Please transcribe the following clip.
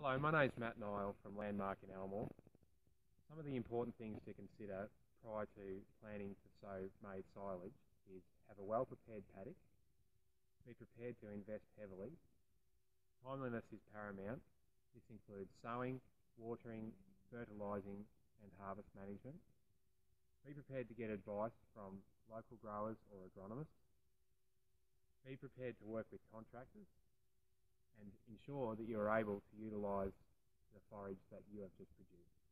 Hello, my name's Matt Nile from Landmark in Elmore. Some of the important things to consider prior to planning to sow maize silage is have a well prepared paddock, be prepared to invest heavily. Timeliness is paramount. This includes sowing, watering, fertilising and harvest management. Be prepared to get advice from local growers or agronomists. Be prepared to work with contractors ensure that you are able to utilise the forage that you have just produced.